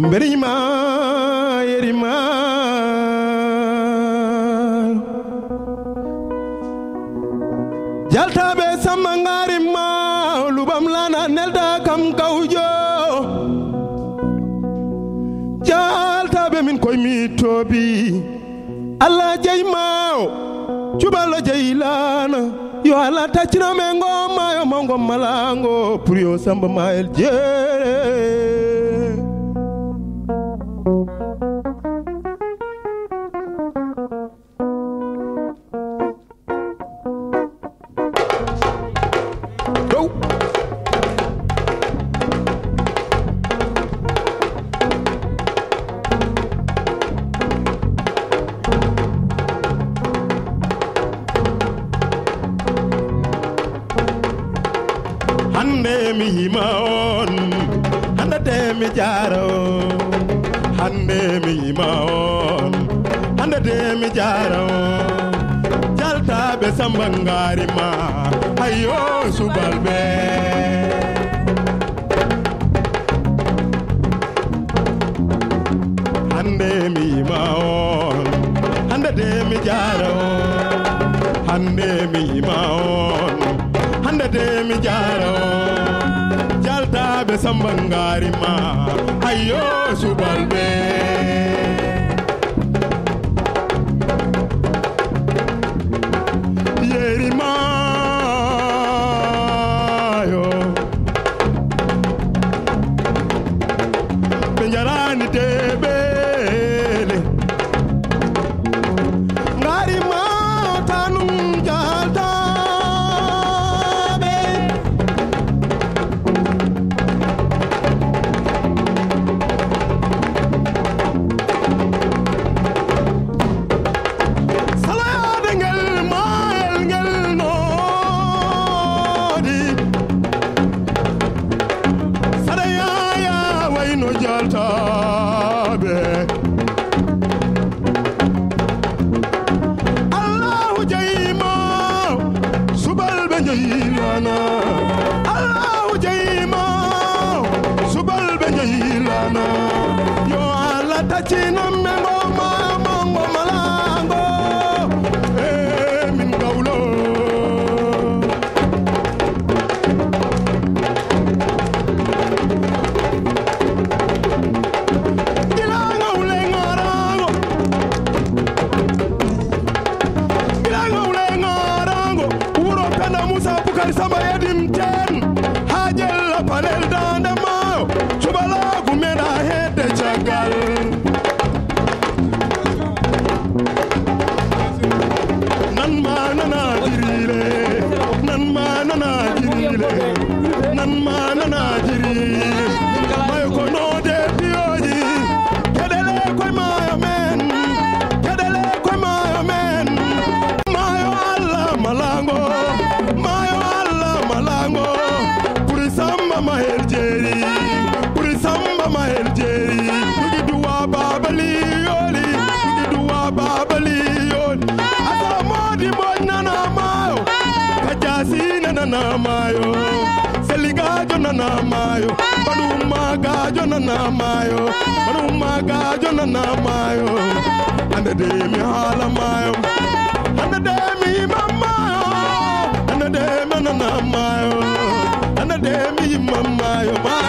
mberiñma yerima jaltaɓe samba ngarimma lubam lana nelda kam kawjo. Jaltaɓe min koye mi toobi allah jeymaw cuɓallo jeylana yo allah tacciname gomma yo ma gommalango pour yo samba mayel jeere. Mi yima on. Hande mi jaro. Hande mi yima on. Hande mi jaro. Jaltaɓe samba ngarima ayo subalɓe hande mi yima on. Hande mi jaro. Hande mi yima on. Hande mi jaro jaltaɓe samba ngarima ayo subalɓe yerimayo Kajasi nana mayo. Seligajo nana mayo. Baduma gajo nana mayo. Baduma gajo nana mayo. Ande de mi hala mayo. Ande de mi mamayo Ande de mi nana mayo. Ande de mi mamayo mayo